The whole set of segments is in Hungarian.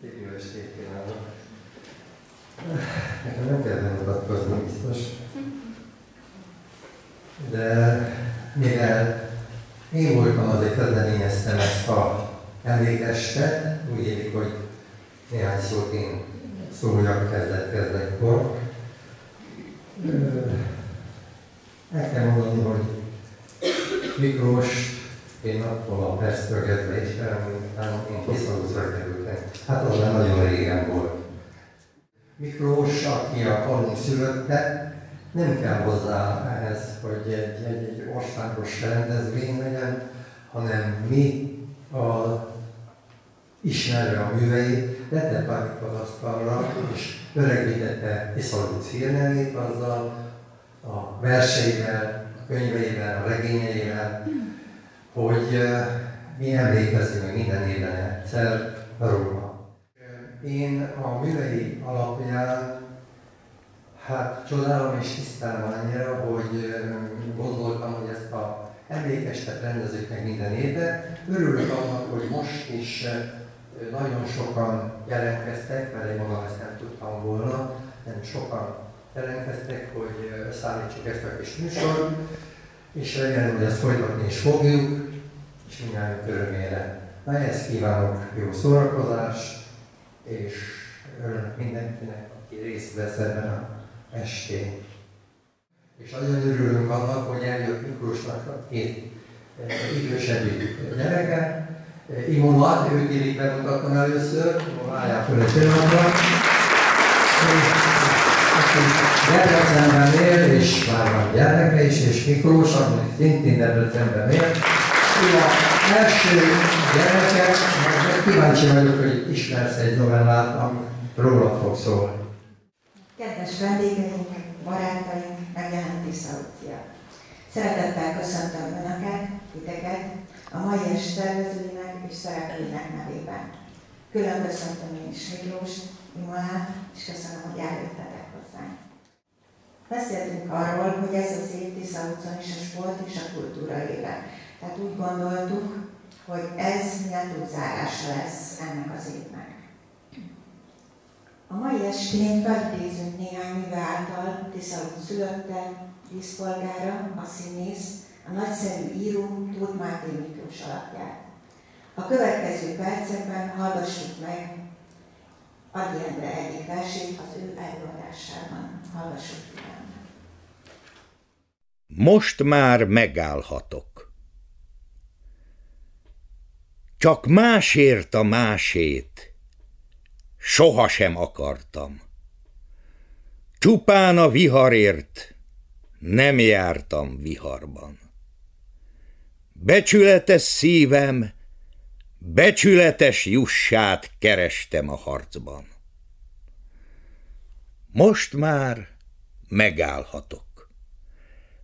Jó kívánok! Nekem nem kell bemutatkozni biztos, de mivel én voltam az, hogy kezdeményeztem ezt a emlékestet, úgy élik, hogy néhány szót én szóljak kezdet kezdetkor. El hogy Miklós én attól a kezdve ismerem, én Kiszalúzra kerültem. Hát az már nagyon régen volt. Miklós, aki a falunk szülötte, nem kell hozzá ehhez, hogy egy, egy, egy országos rendezvény legyen, hanem mi a ismerve a műveit, letett bármit az asztalra, és öregbítette Iszalúc hírnevét azzal, a verseivel, a könyveivel, a regényeivel, hogy mi emlékezünk minden évben egyszer róla. Én a művei alapján hát csodálom és tisztelem annyira, hogy gondoltam, hogy ezt a emlékestet rendezzük meg minden évben. Örülök annak, hogy most is nagyon sokan jelentkeztek, mert én magam ezt nem tudtam volna, nem sokan jelentkeztek, hogy szállítsuk ezt a kis műsort, és remélem, hogy ezt folytatni is fogjuk, és minden örömére. Na ehhez kívánok jó szórakozást, és örülök mindenkinek, aki részt vesz ebben a estén. És nagyon örülünk annak, hogy eljött Miklósnak a két idősebb gyereke, Imola, őt illik bemutattam először, állják föl egy pillanatra. Debrecenben él, és már van gyermeke is, és Miklós, aki szintén Debrecenben él. Első gyereke, most kíváncsi vagyok, hogy ismersz egy novellát, ami rólad fog szólni. Kedves vendégeink, barátaink, megjelent Tiszaucia. Szeretettel köszöntöm Önöket, titeket, a mai est szervezőinek és szereplőinek nevében. Külön köszöntöm én is Miklós, Imolát, és köszönöm, hogy eljöttetek hozzánk. Beszéltünk arról, hogy ez az év Tisza is a sport és a kultúra éve. Tehát úgy gondoltuk, hogy ez milyen zárása lesz ennek az évnek. A mai estén felidézünk néhány műve által Tisza út szülötte, díszpolgára, a színész, a nagyszerű író Tóth Máté Miklós alapját. A következő percekben hallgassuk meg Adi Endre egyik versét az ő előadásában. Hallgassuk figyelmet. Most már megállhatok. Csak másért a másét sohasem akartam. Csupán a viharért nem jártam viharban. Becsületes szívem, becsületes jussát kerestem a harcban. Most már megállhatok.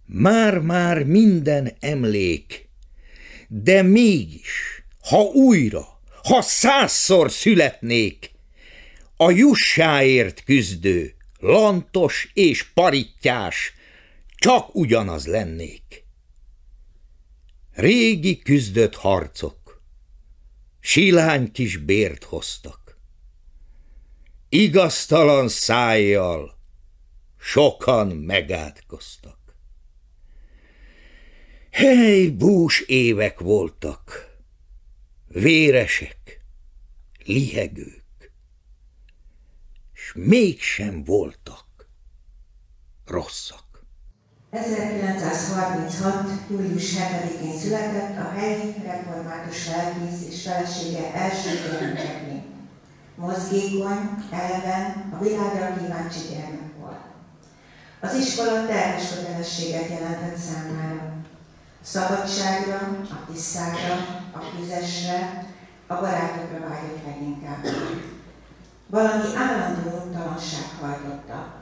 Már-már minden emlék, de mégis, ha újra, ha százszor születnék, a jussáért küzdő, lantos és parittyás, csak ugyanaz lennék. Régi küzdött harcok, silány kis bért hoztak. Igaztalan szájjal sokan megátkoztak. Hely, bús évek voltak, véresek, lihegők, s mégsem voltak rosszak. 1936. július 7-én született a helyi református lelkész és felesége első gyermekeknél. Mozgékony, eleven, a világra kíváncsi gyermek volt. Az iskola terhes kötelességet jelentett számára. A szabadságra, a tisztágra, a füzesre, a barátokra vágyott leginkább. Valami állandó nyugtalanság hajtotta.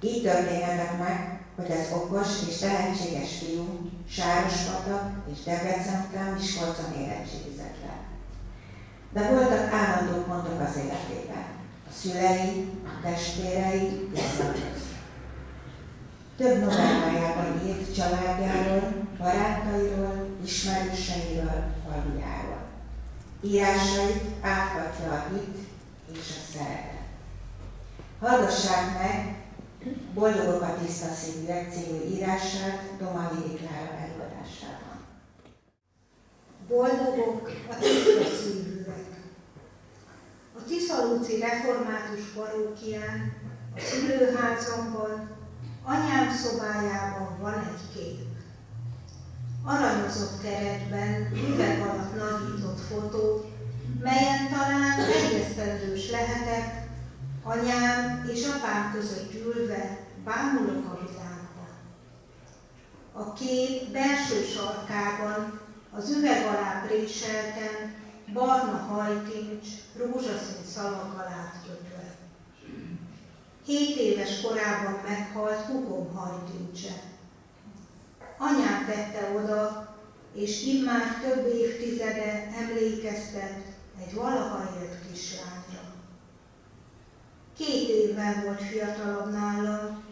Így történhetett meg, hogy az okos és tehetséges fiú Sárospatak és Debrecen után Miskolcon érettségizett le. De voltak állandó pontok az életében. A szülei, a testvérei visszaközött. Több novellájában írt családjáról, barátairól, ismerőseiről, falujáról. Írásait áthatja a hit és a szeretet. Hallgassák meg Boldogok a tiszta szívűek című írását Domani Klára előadásában. Boldogok a tiszta szívűek. A Tiszalúci Református Parókián, a szülőházamban, anyám szobájában van egy kép. Aranyozott keretben, üveg alatt nagyított fotó, melyen talán egyesztendős lehetek, anyám és apám között ülve bámulok a világba. A kép belső sarkában, az üveg alá préselten, barna hajtincs, rózsaszín szalaggal átkötve. Hét éves korában meghalt hugom hajtincse. Anyám tette oda, és immár több évtizede emlékeztet egy valaha élt kislányra. Két évvel volt fiatalabb nálam,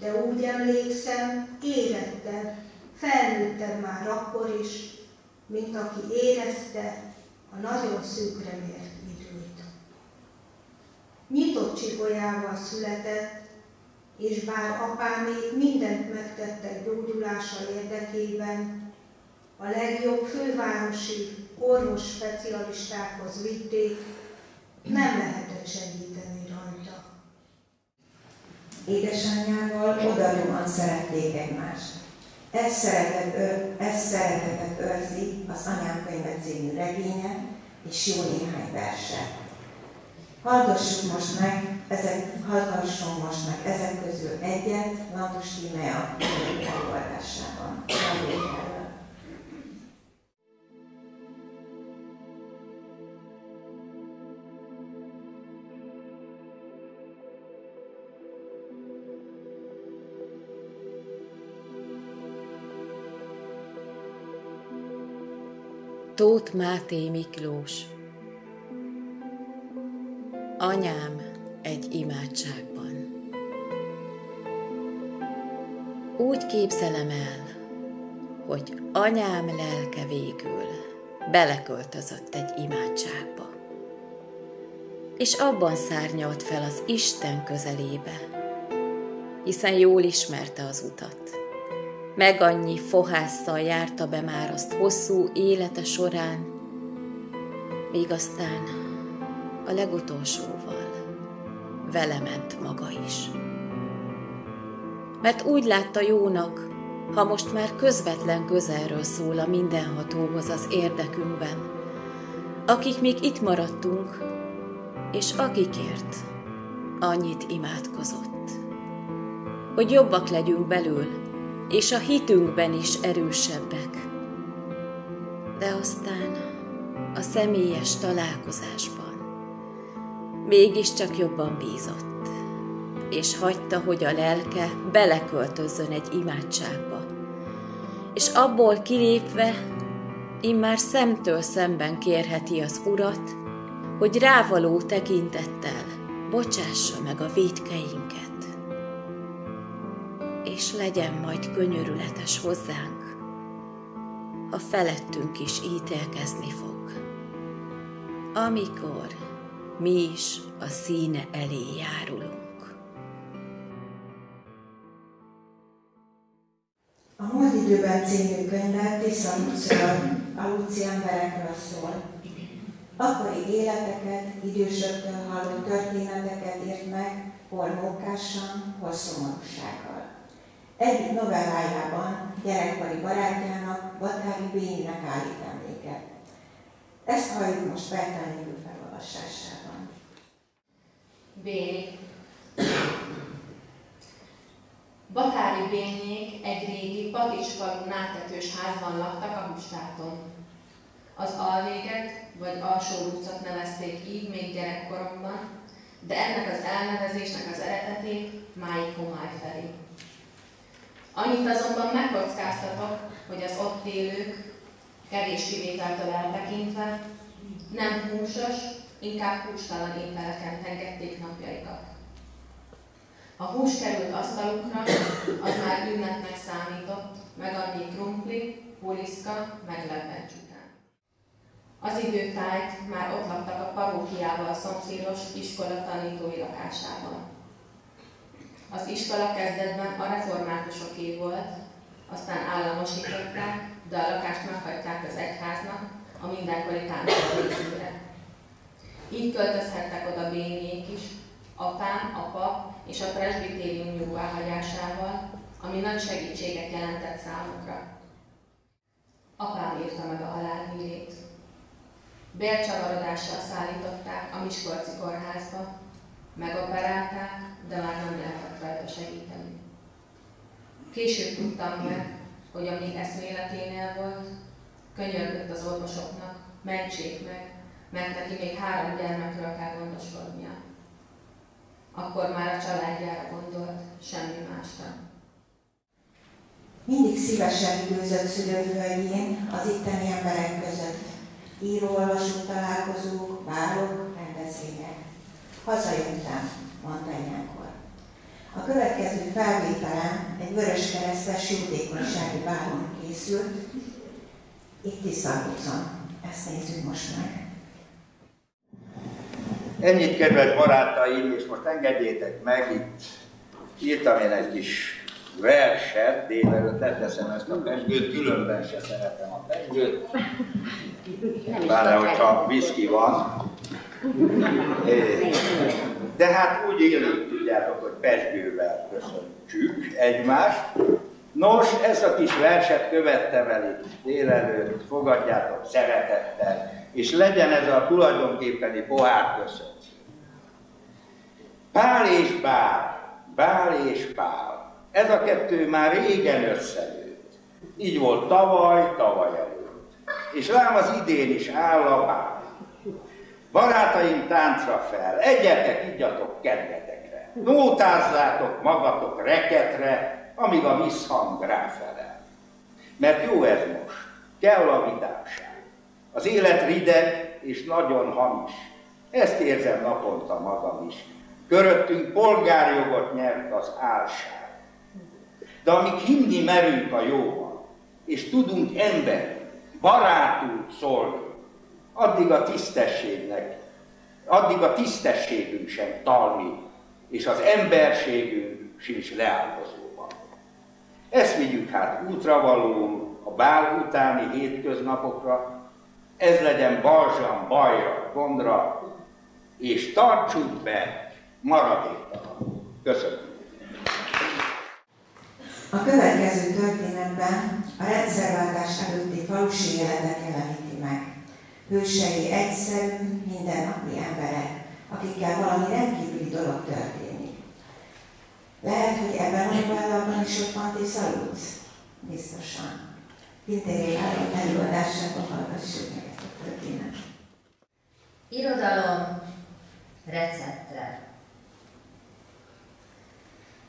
de úgy emlékszem, érettebb, felnőttebb már akkor is, mint aki érezte a nagyon szűkre mért időt. Nyitott csigolyával született, és bár apámék mindent megtettek gyógyulása érdekében, a legjobb fővárosi orvos specialistákhoz vitték, nem lehetett segíteni rajta. Édesanyjával odaadóan szerették egymást. Ez, szeretet, ez szeretetet őrzi az Anyám könyve című regénye és jó néhány verse. Hallgassuk most meg, ezek, hallgassunk most meg ezek közül egyet Lantus Tímea előadásában. Tóth Máté Miklós Anyám egy imádságban. Úgy képzelem el, hogy anyám lelke végül beleköltözött egy imádságba, és abban szárnyalt fel az Isten közelébe, hiszen jól ismerte az utat. Meg annyi fohásszal járta be már azt hosszú élete során, míg aztán a legutolsóval vele ment maga is. Mert úgy látta jónak, ha most már közvetlen közelről szól a mindenhatóhoz az érdekünkben, akik még itt maradtunk, és akikért annyit imádkozott, hogy jobbak legyünk belül, és a hitünkben is erősebbek. De aztán a személyes találkozásban mégiscsak jobban bízott, és hagyta, hogy a lelke beleköltözzön egy imádságba, és abból kilépve immár szemtől szemben kérheti az Urat, hogy rávaló tekintettel bocsássa meg a védkeinket. És legyen majd könyörületes hozzánk, ha felettünk is ítélkezni fog, amikor mi is a színe elé járulunk. A múlt időben című könyve Tisza a Luci emberekről szól. Akkori életeket, idősöktől hallott történeteket írt meg, hol mókásan, hol szomorúsággal. Egyik novellájában gyerekkori barátjának, Batári Bényinek állít emléket. Ezt halljuk most Bertányi felolvasásában. Béni. Batári Bényék egy régi paticsfalú nátetős házban laktak a Hustáton. Az alvéget, vagy alsó utcot nevezték így még gyerekkoromban, de ennek az elnevezésnek az eredetét máig homály felé. Annyit azonban megkockáztatok, hogy az ott élők, kevés kivételtől eltekintve, nem húsos, inkább hústalan ételeken engedték napjaikat. Ha hús került asztalukra, az már ünnepnek számított, meg annyi krumpli, puliszka, meg lebencs után. Az időtájt már ott laktak a parókiával szomszédos iskola tanítói lakásában. Az iskola kezdetben a reformátusoké volt, aztán államosították, de a lakást meghagyták az egyháznak a mindenkori táncol Így költözhettek oda béniék is, apám, apa és a presbitérium jóváhagyásával, ami nagy segítséget jelentett számukra. Apám írta meg a halálhírét. Bélcsavarodással szállították a Miskolci kórházba, megoperálták, de már nem lehetett rajta segíteni. Később tudtam meg, hogy amíg eszméleténél volt, könyörgött az orvosoknak, mentsék meg, mert neki még három gyermekről kell gondoskodnia. Akkor már a családjára gondolt, semmi másra. Mindig szívesen időzött szülőföldjén az itteni emberek között. Író-olvasó találkozók, bálok, rendezvények. Hazajöttem, mondta ilyenkor. A következő felvételen egy vöröskeresztes jótékonysági bálon készült, itt Tiszalkucon. Ezt nézzük most meg. Ennyit, kedves barátaim, és most engedjétek meg, itt írtam én egy kis verset, délelőtt leteszem ezt a pesgőt, különben se szeretem a pesgőt, pláne, hogyha viszki van. De hát úgy élünk, tudjátok, hogy pesgővel köszöntjük egymást. Nos, ezt a kis verset követtem el itt délelőtt, fogadjátok szeretettel, és legyen ez a tulajdonképpeni pohár köszönt. Pál és bár, bál és pál. Ez a kettő már régen összejött. Így volt tavaly, tavaly előtt. És lám az idén is áll a bál. Barátaim táncra fel, egyetek, igyatok kedvetekre. Nótázzátok magatok reketre, amíg a visszhang ráfelel. Mert jó ez most, kell a vitásság. Az élet rideg és nagyon hamis. Ezt érzem naponta magam is. Köröttünk polgárjogot nyert az álság. De amíg hinni merünk a jóval, és tudunk ember, barátul szólni, addig a tisztességnek, addig a tisztességünk sem talmi, és az emberségünk sincs leáldozóban. Ezt vigyük hát útravaló a bál utáni hétköznapokra, ez legyen balzsam bajra, gondra, és tartsuk be maradéktalan. Köszönöm. A következő történetben a rendszerváltás előtti falusi életet jeleníti meg. Hősei egyszerű, mindennapi emberek, akikkel valami rendkívüli dolog történik. Lehet, hogy ebben a novellában is ott van Tiszalúc? Biztosan. Pintéri Áron előadásában hallgassuk meg történetet. Irodalom receptre.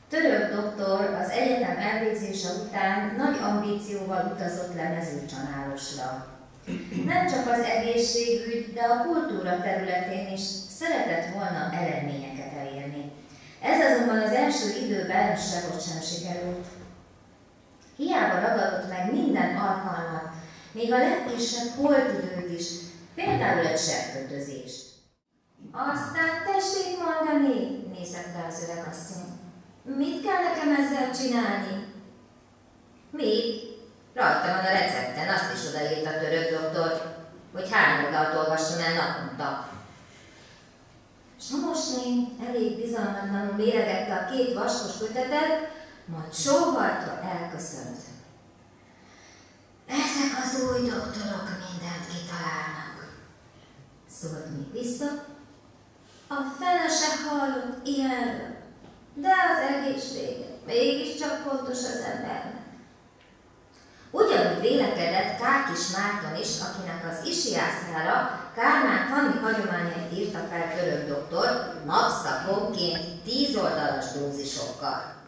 Török doktor az egyetem elvégzése után nagy ambícióval utazott le mezőcsanálosra. Nem csak az egészségügy, de a kultúra területén is szeretett volna eredményeket elérni. Ez azonban az első időben sehogy sem sikerült. Hiába ragadott meg minden alkalmat, még a legkisebb holtidőt is, például egy sebkötözést. Aztán tessék mondani, nézett rá az öreg asszony. Mit kell nekem ezzel csinálni? Mit? Rajta van a recepten, azt is odaírt a török doktor, hogy hány oldalt olvasson el naponta. Samosné elég bizalmatlanul méregette a két vaskos kötetet, majd sóhajtva elköszönt. Ezek az új doktorok mindent kitalálnak. Szólt még vissza. A fele se hallott ilyenről, de az egészsége mégiscsak fontos az embernek. Ugyanúgy vélekedett Kákis Márton is, akinek az isiászára Kármán Fanni hagyományait írta fel török doktor napszakonként tíz oldalas dózisokkal.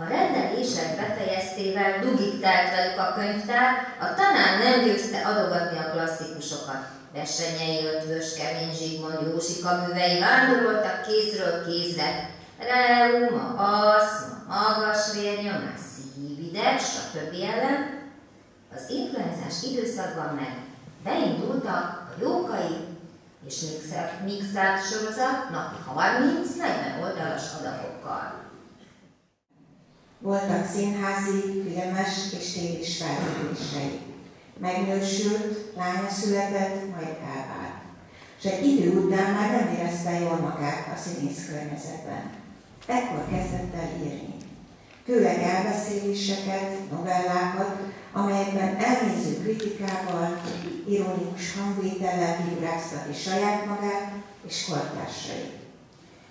A rendelések befejeztével dugig telt velük a könyvtár, a tanár nem győzte adogatni a klasszikusokat. Vesenyei ötvös, kemény Zsigmond, Jósika művei vándoroltak kézről kézre. Reuma, aszma, magas vérnyomás, szívideg, stb. ellen. Az influenzás időszakban meg Beindultak a Jókai és Mixát sorozat napi 30-40 oldalas adagokkal. Voltak színházi, filmes és tévés felvetései. Megnősült, lánya született, majd elvált. És egy idő után már nem érezte jól magát a színész környezetben. Ekkor kezdett el írni. Főleg elbeszéléseket, novellákat, amelyekben elnéző kritikával, ironikus hangvétellel figuráztati saját magát és kortársait.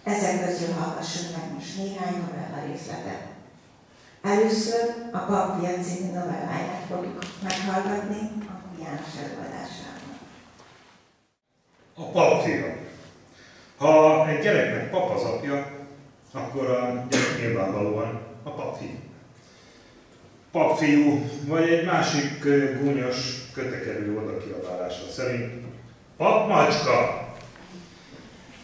Ezek közül hallgassunk meg most néhány novella részletet. Először a Papja című novelláját fogjuk meghallgatni a János előadásában. A papfia. Ha egy gyereknek pap az apja, akkor a gyerek nyilvánvalóan a papfiú. Papfiú, vagy egy másik gúnyos kötekerű oda kiabálása szerint papmacska.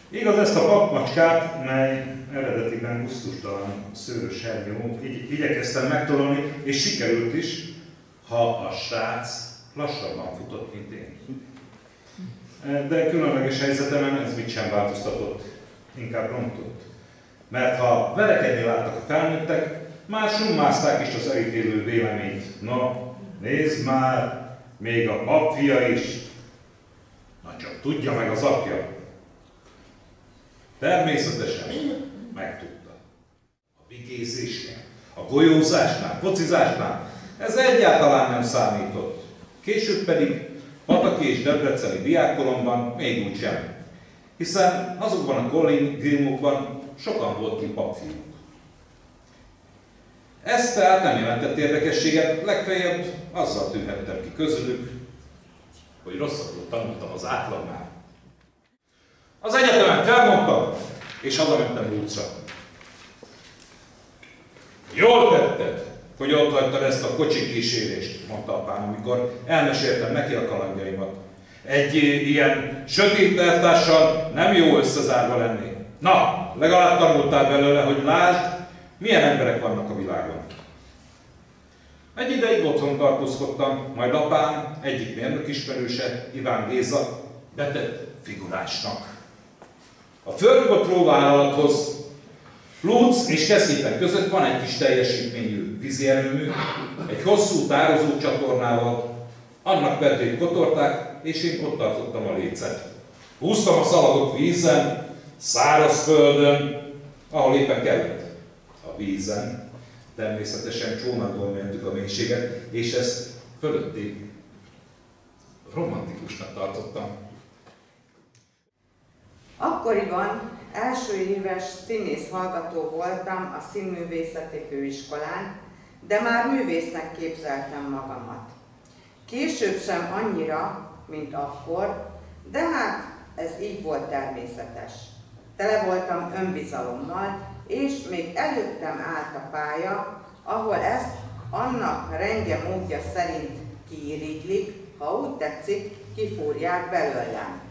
Igaz, ezt a papmacskát, mely eredetiben gusztustalan szőrös hernyó, így igyekeztem megtolni, és sikerült is, ha a srác lassabban futott, mint én. De különleges helyzetemen ez mit sem változtatott, inkább rontott. Mert ha verekedni láttak a felnőttek, már summázták is az elítélő véleményt. Na, nézd már, még a papfia is. Na csak tudja meg az apja. Természetesen megtudta. A vikézésnél, a golyózásnál, focizásnál ez egyáltalán nem számított. Később pedig Pataki és Debreceni diákkoromban még úgy sem. Hiszen azokban a kollégiumokban sokan volt ki papfiúk. Ez tehát nem jelentett érdekességet, legfeljebb azzal tűnhettem ki közülük, hogy rosszabbul tanultam az átlagnál. Az egyetemen felmondtam, és hazamentem Lúcra. Jól tetted, hogy ott hagytad ezt a kocsi kísérést, mondta apám, amikor elmeséltem neki a kalandjaimat. Egy ilyen sötét tertással nem jó összezárva lenni. Na, legalább tanultál belőle, hogy lásd, milyen emberek vannak a világon. Egy ideig otthon tartózkodtam, majd apám, egyik mérnök ismerőse, Iván Géza, betett figurásnak. A földgotró vállalathoz Lutz és Keszépen között van egy kis teljesítményű vízi erőmű, egy hosszú tározó csatornával, annak pedrét kotorták, és én ott tartottam a lécet. Húztam a szalagot vízen, száraz földön, ahol éppen kellett. A vízen, természetesen csónakból mentük a mélységet, és ezt fölötti romantikusnak tartottam. Akkoriban első éves színész hallgató voltam a színművészeti főiskolán, de már művésznek képzeltem magamat. Később sem annyira, mint akkor, de hát ez így volt természetes. Tele voltam önbizalommal, és még előttem állt a pálya, ahol ezt annak rendje módja szerint kiirigylik, ha úgy tetszik, kifúrják belőlem.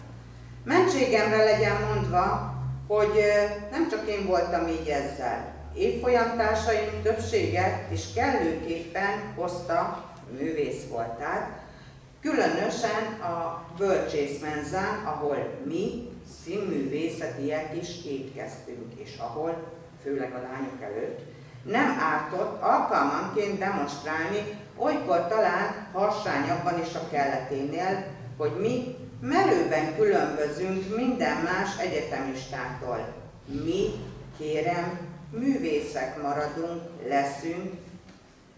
Mentségemre legyen mondva, hogy nem csak én voltam így ezzel. Évfolyamtársaim többsége is kellőképpen hozta művész voltát, különösen a bölcsészmenzán, ahol mi, színművészetiek is étkeztünk, és ahol, főleg a lányok előtt, nem ártott alkalmanként demonstrálni, olykor talán harsányabban is a kelleténél, hogy mi merőben különbözünk minden más egyetemistától. Mi, kérem, művészek maradunk, leszünk,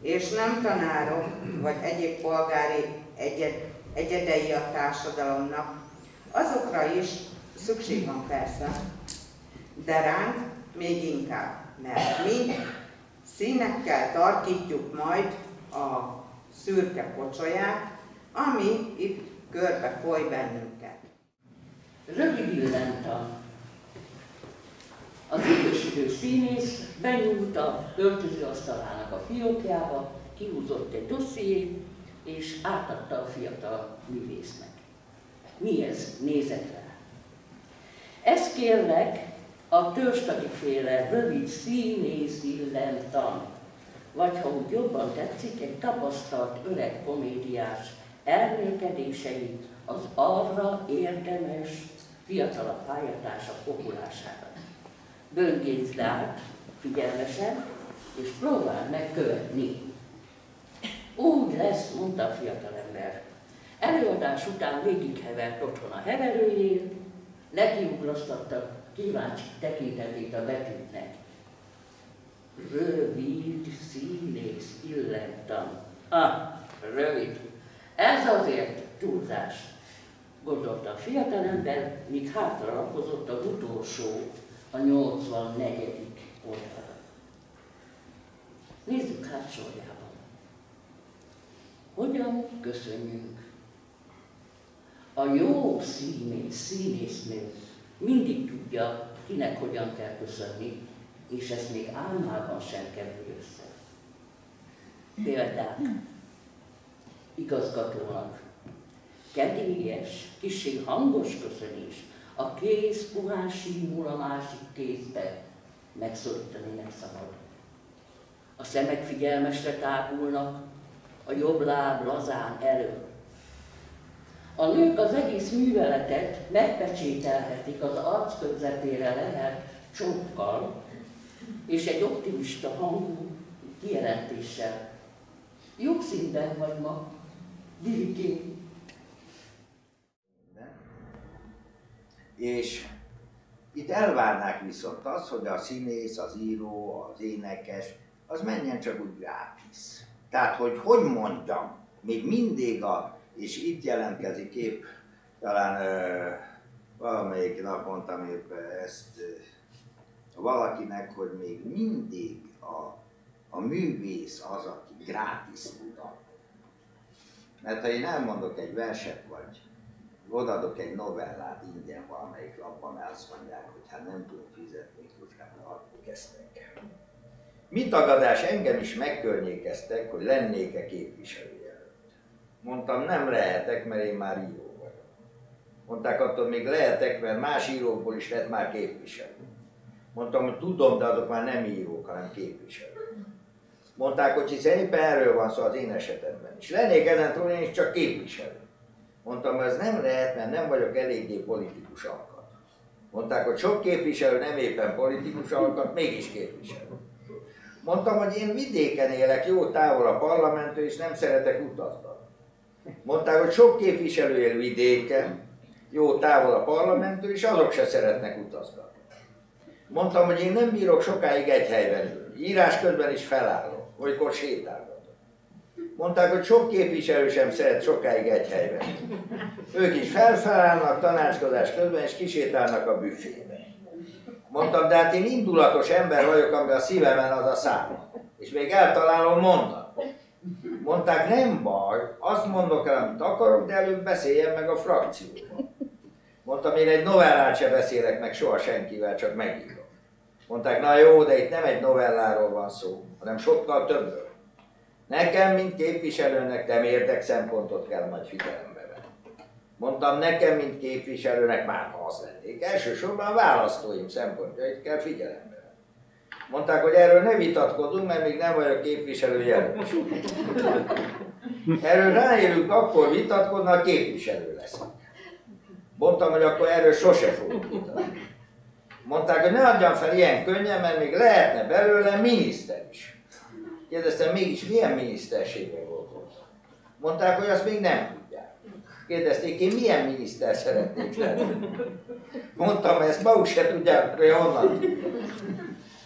és nem tanárok vagy egyéb polgári egyed, egyedei a társadalomnak. Azokra is szükség van persze, de ránk még inkább, mert mi színekkel tartítjuk majd a szürke pocsolyát, ami itt körbe foly bennünket. Rövid illentan. Az idősítő színész benyúlt a asztalának a fiókjába, kihúzott egy dossziét, és átadta a fiatal művésznek. Mi ez? Nézek rá. Ez kérlek a törstaki féle rövid színész illentan, vagy ha úgy jobban tetszik, egy tapasztalt öreg komédiás elmélkedéseit az arra érdemes fiatalabb pályatársak populására. Böngészd át figyelmesen, és próbál megkövetni. Úgy lesz, mondta a fiatalember. Előadás után végighevert otthon a heverőjén, nekiugrasztatta kíváncsi tekintetét a betűknek. Rövid színész illettem. Ah, rövid. Ez azért túlzás, gondolta a fiatalember, míg hátra lapozott az utolsó, a 84. oldalra. Nézzük hát sorjában. Hogyan köszönjünk? A jó színész, színésznő mindig tudja, kinek hogyan kell köszönni, és ezt még álmában sem kerül össze. Példák. Igazgatónak. Kedélyes, kicsi hangos köszönés. A kéz puhán símul a másik kézbe. Megszorítani nem szabad. A szemek figyelmesre tágulnak, a jobb láb lazán elő. A nők az egész műveletet megpecsételhetik az arc közepére lehet csókkal, és egy optimista hangú kijelentéssel. Jobb színben vagy ma, Dirikén. És itt elvárnák viszont az, hogy a színész, az író, az énekes, az menjen csak úgy gratis. Tehát, hogy hogy mondjam, még mindig a, és itt jelentkezik épp, talán ö, valamelyik nap mondtam épp ezt ö, valakinek, hogy még mindig a, a művész az, aki gratis. Mert ha én elmondok egy verset, vagy odadok egy novellát ingyen valamelyik lapban, azt mondják, hogy hát nem tudom fizetni, hát adni kezdtek. Mi tagadás engem is megkörnyékeztek, hogy lennék-e képviselőjelölt. Mondtam, nem lehetek, mert én már író vagyok. Mondták, attól még lehetek, mert más írókból is lett már képviselő. Mondtam, hogy tudom, de azok már nem írók, hanem képviselők. Mondták, hogy hiszen éppen erről van szó az én esetemben is. Lennék ezen túl, én is csak képviselő. Mondtam, ez nem lehet, mert nem vagyok eléggé politikus alkat. Mondták, hogy sok képviselő nem éppen politikus alkat, mégis képviselő. Mondtam, hogy én vidéken élek, jó távol a parlamenttől, és nem szeretek utazgatni. Mondták, hogy sok képviselő él vidéken, jó távol a parlamenttől, és azok se szeretnek utazgatni. Mondtam, hogy én nem bírok sokáig egy helyben ülni. Írás közben is felállok, olykor sétálgatok. Mondták, hogy sok képviselő sem szeret sokáig egy helyben. Ők is felfelállnak tanácskozás közben, és kisétálnak a büfébe. Mondtam, de hát én indulatos ember vagyok, ami a szívemen az a szám. És még eltalálom mondat. Mondták, nem baj, azt mondok el, amit akarok, de előbb beszéljen meg a frakcióban. Mondtam, én egy novellát se beszélek meg soha senkivel, csak megírom. Mondták, na jó, de itt nem egy novelláról van szó, hanem sokkal többről. Nekem, mint képviselőnek nem érdek szempontot kell majd figyelembe venni. Mondtam, nekem, mint képviselőnek már ha az lennék. Elsősorban választóim szempontjait kell figyelembe venni. Mondták, hogy erről ne vitatkozunk, mert még nem vagyok képviselő jelölt. Erről ráérünk, akkor vitatkozna, a képviselő lesz. Mondtam, hogy akkor erről sose fogunk vitatkozni. Mondták, hogy ne adjam fel ilyen könnyen, mert még lehetne belőle miniszter is. Kérdeztem, mégis milyen miniszterségben ott? Mondták, hogy azt még nem tudják. Kérdezték, én milyen miniszter szeretnék lenni. Mondtam, ezt maguk se tudják, hogy honnan.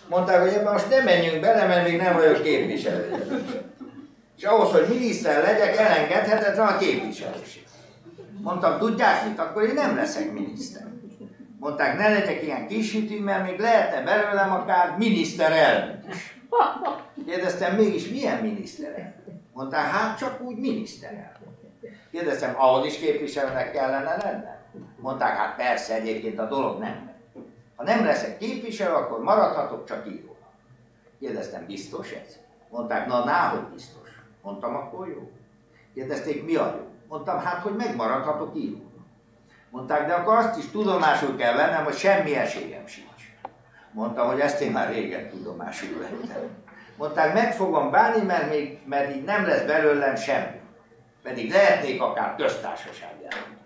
Mondták, hogy ebben most nem menjünk bele, mert még nem vagyok képviselő. És ahhoz, hogy miniszter legyek, elengedhetetlen a képviselőség. Mondtam, tudják mit? Akkor én nem leszek miniszter. Mondták, ne legyek ilyen kisütű, mert még lehetne belőlem akár miniszterelnök is. Kérdeztem, mégis milyen miniszterelnök? Mondták, hát csak úgy miniszterelnök. Kérdeztem, ahhoz is képviselőnek kellene lennem? Mondták, hát persze, egyébként a dolog nem. Ha nem leszek képviselő, akkor maradhatok csak író. Kérdeztem, biztos ez? Mondták, na, náhogy biztos. Mondtam, akkor jó. Kérdezték, mi a jó? Mondtam, hát, hogy megmaradhatok író. Mondták, de akkor azt is tudomásul kell vennem, hogy semmi esélyem sincs. Mondtam, hogy ezt én már régen tudomásul vettem. Mondták, meg fogom bánni, mert, még, mert így nem lesz belőlem semmi. Pedig lehetnék akár köztársaság elnök.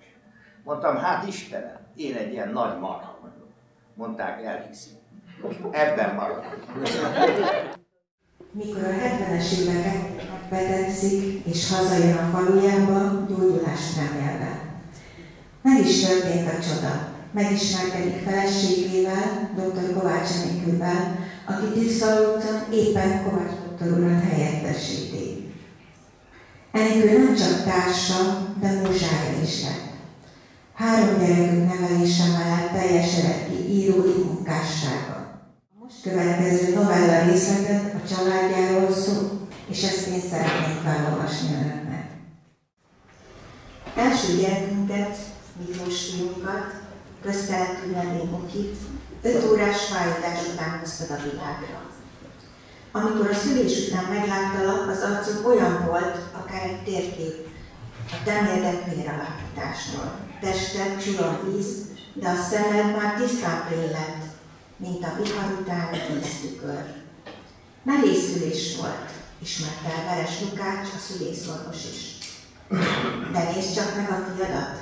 Mondtam, hát Istenem, én egy ilyen nagy marha vagyok. Mondták, elhiszi. Ebben maradok. Mikor a 70-es évek betegszik és hazajön a falujába, gyógyulást remélve. Meg is történt a csoda. Megismerkedik feleségével, dr. Kovács Enikővel, aki Tiszalóton éppen Kovács doktor urat helyettesíti. Enikő nem csak társa, de múzsája is lett. Három gyerekünk nevelése mellett teljesedett ki írói munkássága. A most következő novella részletet a családjáról szól, és ezt én szeretnék felolvasni önöknek. Első gyerekünket, Miklós fiunkat, közkeletű nevén öt órás fájdás után hoztad a világra. Amikor a szülés után megláttalak, az arcod olyan volt, akár egy térkép, a temérdek véralakításról. Tested csuron víz, de a szemed már tisztán lett, mint a vihar utáni víztükör. Nehéz szülés volt, ismerte el Veres Lukács, a szülészorvos is. De nézd csak meg a fiadat,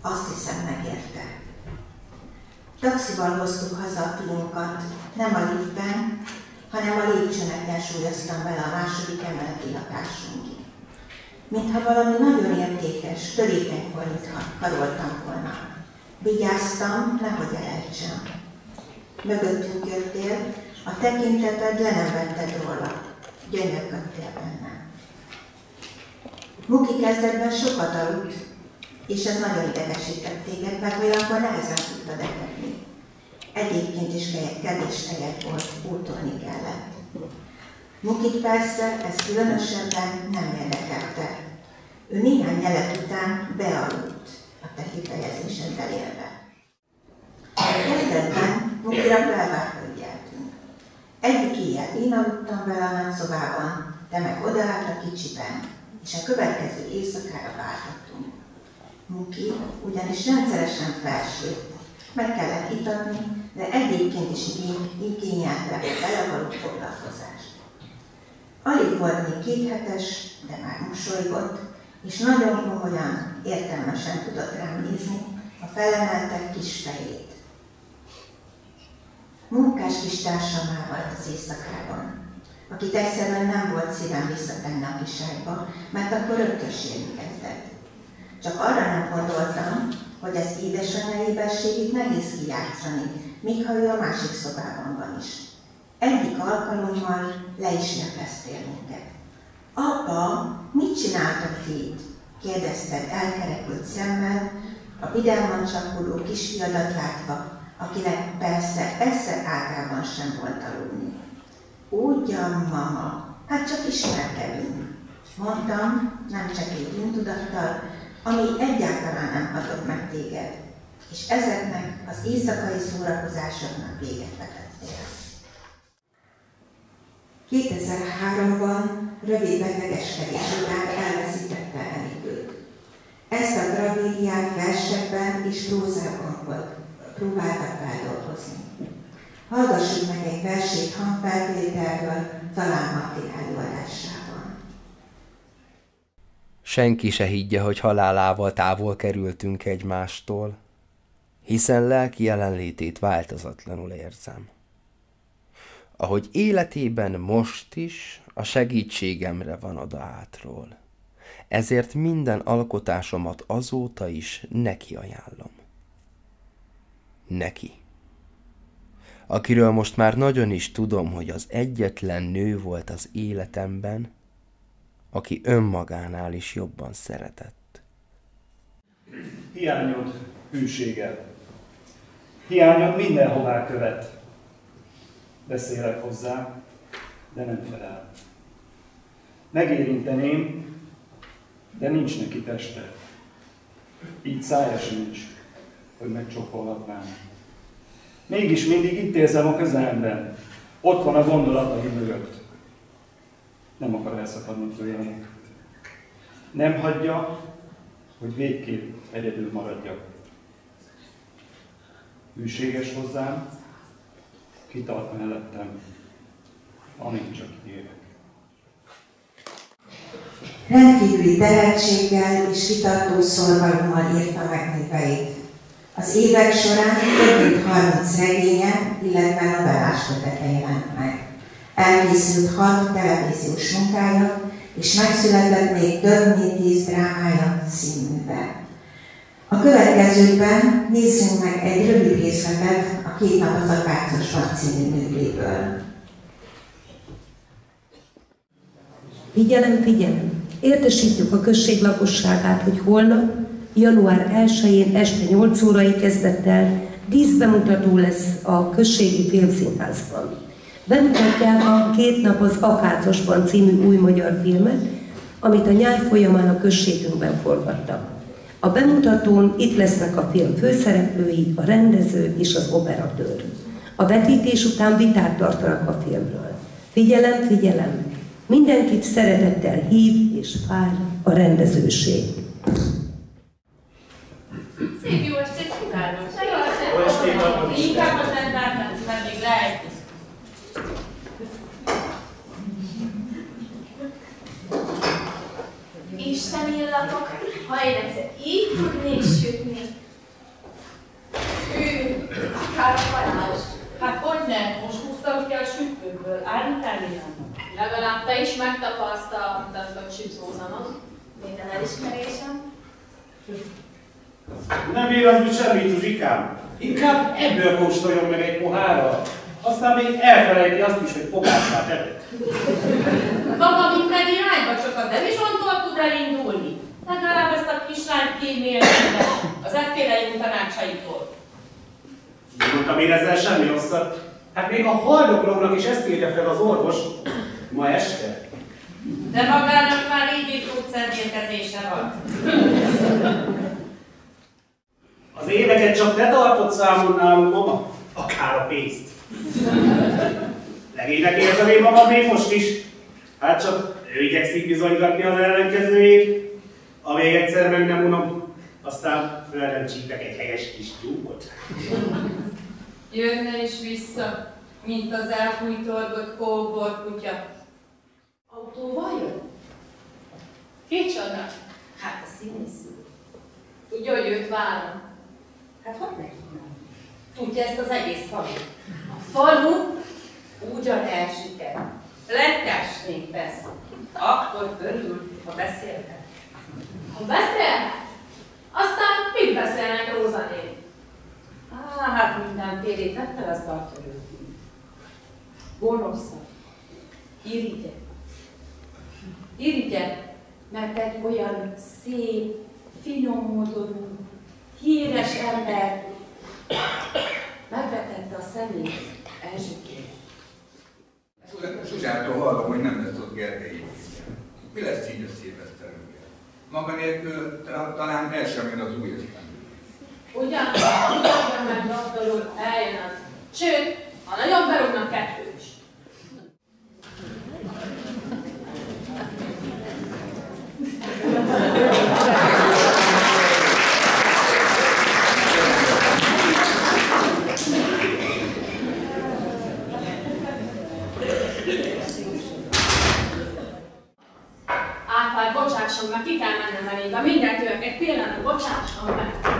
azt hiszem megérte. Taxival hoztuk haza a fiunkat, nem a liftben, hanem a lépcsőn egyensúlyoztam vele a második emeleti lakásunkig. Mintha valami nagyon értékes, törékeny valamit karoltam volna. Vigyáztam, nehogy elejtsem. Mögöttünk jöttél, a tekinteted le nem vetted róla. Gyönyörködtél benne. Muki kezdetben sokat aludt, és ez nagyon idegesített téged, mert olyankor nehezen tudtad etetni. Egyébként is kevés tejet volt, útolni kellett. Mukit persze ez különösebben nem érdekelte. Ő néhány nyelet után bealudt a te kifejezéseddel élve. Kezdetben Mukira felvárkönyeltünk. Egyik éjjel én aludtam vele a nagyszobában, de meg odaállt a kicsiben, és a következő éjszakára várhattunk. Muki ugyanis rendszeresen felsült. Meg kellett itatni, de egyébként is igényelte a vele való foglalkozást. Alig volt még két hetes, de már mosolygott, és nagyon komolyan, értelmesen tudott rám nézni a felemeltek kis fejét. Munkás kis társamá volt az éjszakában, akit egyszerűen nem volt szívem visszatenni a kiságba, mert akkor ötösérni kezdett. Csak arra nem gondoltam, hogy az édesanyja éberségét nehéz kijátszani, míg ha ő a másik szobában van is. Egyik alkalommal le is lepeztél minket. Apa, mit csináltak itt? kérdezted elkerekült szemmel, a vidáman csapkodó kisfiadat látva, akinek persze esze ágában sem volt aludni. Ugyan, mama, hát csak ismerkedünk. Mondtam, nem csak egy bűntudattal, ami egyáltalán nem hatott meg téged, és ezeknek az éjszakai szórakozásoknak véget vetettél. 2003-ban rövid betegeskedés után elveszítette Enikőt. Ezt a tragédiát versekben és prózában próbáltak feldolgozni. Hallgassuk meg egy versét hangfelvételről talán Matti előadásában. Senki se higgye, hogy halálával távol kerültünk egymástól, hiszen lelki jelenlétét változatlanul érzem ahogy életében most is a segítségemre van oda átról. Ezért minden alkotásomat azóta is neki ajánlom. Neki. Akiről most már nagyon is tudom, hogy az egyetlen nő volt az életemben, aki önmagánál is jobban szeretett. Hiányod hűsége. Hiányod mindenhová követ beszélek hozzá, de nem felel. Megérinteném, de nincs neki teste. Így szája sincs, hogy megcsókolhatnám. Mégis mindig itt érzem a közelemben. Ott van a gondolataim mögött. Nem akar elszakadni tőlem. Nem hagyja, hogy végképp egyedül maradjak. Hűséges hozzám, kitart mellettem, amíg csak érek. Rendkívüli tehetséggel és kitartó szorgalommal írta meg műveit. Az évek során több mint 30 regénye, illetve novellás kötete jelent meg. Elkészült hat televíziós munkája, és megszületett még több mint tíz drámája színművel. A következőkben nézzünk meg egy rövid részletet a Két nap az Akácosban című művéből. Figyelem, figyelem! Értesítjük a község lakosságát, hogy holnap, január 1-én este 8 órai kezdettel díszbemutató lesz a községi filmszínházban. Bemutatják a Két nap az Akácosban című új magyar filmet, amit a nyár folyamán a községünkben forgattak. A bemutatón itt lesznek a film főszereplői, a rendező és az operatőr. A vetítés után vitát tartanak a filmről. Figyelem, figyelem! Mindenkit szeretettel hív és vár a rendezőség. Szép jó estét kívánok! Jó estét! Inkább az embernek, mert még lehet. Isten illatok, ha én egyszer így tudnék sütni. Hű, akár a parázs. Hát hogy nem, most húztam ki a sütőből, állítani nem. Legalább te is megtapasztaltad, hogy sütőzanom. Minden elismerésem. Nem érez úgy semmit, Zsuzsikám. Inkább ebből kóstoljon meg egy pohárral. Aztán még elfelejti azt is, hogy fogását etett. Maga mint meg irányba csak a Devisontól tud elindulni. Legalább ezt a kislányt kímélni az ettére jó tanácsaitól. Nem mondtam én ezzel semmi rosszat. Hát még a haldoklónak is ezt írja fel az orvos ma este. De magának már így gyógyszermérkezése van. Az éveket csak te tartott számon nálunk, mama. Akár a pénzt. Legénynek érzem én magam még most is. Hát csak ő igyekszik bizonygatni az ellenkezőjét. Ha még egyszer meg nem unom, aztán fel nem csípek egy helyes kis tyúkot. Jönne is vissza, mint az elfújtorgott kóbor kutya. Autóval jön? Kicsoda? Hát a színész úr. Tudja, hogy őt várom. Hát hogy ne? Tudja ezt az egész falu. A falu Ugyan elsüket. Akkor örül, ha beszélhet. Ha beszél, aztán mit beszélnek Rózanék? Á, hát minden térét vette az tartörő. Gonoszak. Irigyek. Irigyek, mert egy olyan szép, finomodorú, híres ember megvetette a szemét Erzsikét. Zsuzsától hallom, hogy nem lesz ott Gergely. Mi lesz így a szilveszterünkkel? Maga nélkül ta- talán el sem jön az új esztendő. Ugyan, ugyan meg doktorul eljön az. Sőt, ha nagyon berúgnak kettő bocsásson meg, ki kell mennem elébe. Jövök, egy pillanat, bocsásson meg.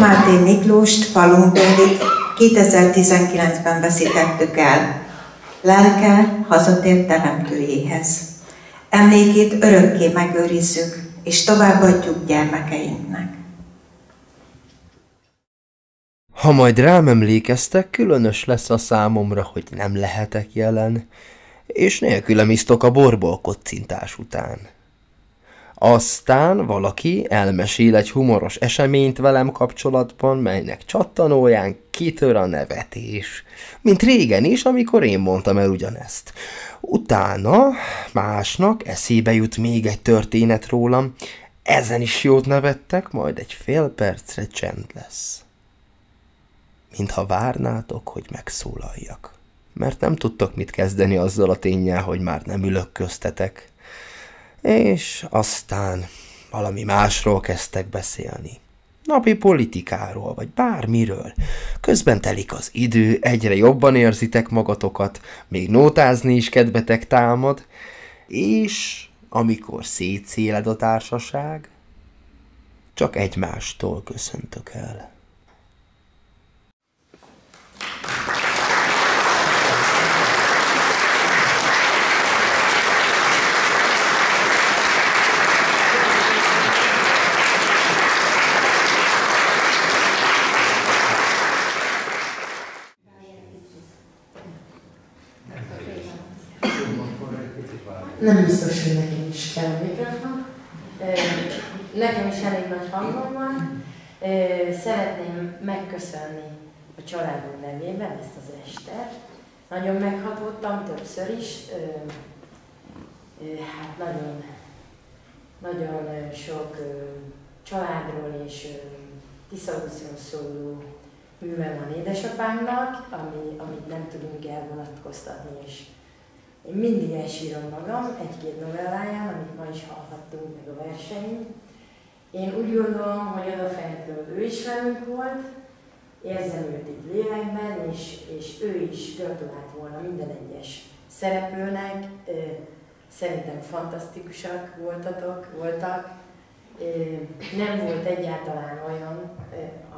Mártin Miklóst falunkbélit 2019-ben veszítettük el. Lelke hazatért teremtőjéhez. Emlékét örökké megőrizzük, és továbbadjuk gyermekeinknek. Ha majd rám emlékeztek, különös lesz a számomra, hogy nem lehetek jelen, és nélkülem isztok a borból kocintás után. Aztán valaki elmesél egy humoros eseményt velem kapcsolatban, melynek csattanóján kitör a nevetés. Mint régen is, amikor én mondtam el ugyanezt. Utána másnak eszébe jut még egy történet rólam, Ezen is jót nevettek, majd egy fél percre csend lesz. Mintha várnátok, hogy megszólaljak. Mert nem tudtok mit kezdeni azzal a tényel, hogy már nem ülök köztetek. És aztán valami másról kezdtek beszélni. Napi politikáról, vagy bármiről. Közben telik az idő, egyre jobban érzitek magatokat, még nótázni is kedvetek támad, és amikor szétszéled a társaság, csak egymástól köszöntök el. Nem biztos, hogy nekem is kell a mikrofon. Nekem is elég nagy hangom van. Szeretném megköszönni a családom nevében ezt az estet. Nagyon meghatottam többször is. Hát nagyon, nagyon sok családról és Tiszaúszról szóló műve van édesapámnak, ami, amit nem tudunk elvonatkoztatni, és én mindig elsírom magam egy-két novelláján, amit ma is hallhattunk meg a versenyt. Én úgy gondolom, hogy odafentről ő is velünk volt, érzem őt itt lélekben, és, és ő is gratulált volna minden egyes szereplőnek. Szerintem fantasztikusak voltatok, voltak. Nem volt egyáltalán olyan,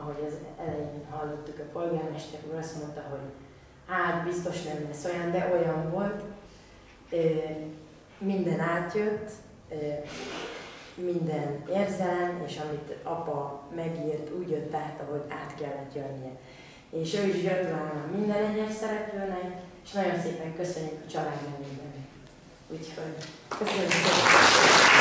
ahogy az elején hallottuk a polgármester úr, azt mondta, hogy hát biztos nem lesz olyan, de olyan volt, minden átjött, minden érzelem, és amit apa megírt, úgy jött át, ahogy át kellett jönnie. És ő is gratulálna minden egyes szereplőnek, és nagyon szépen köszönjük a család nevében. Úgyhogy köszönjük szépen!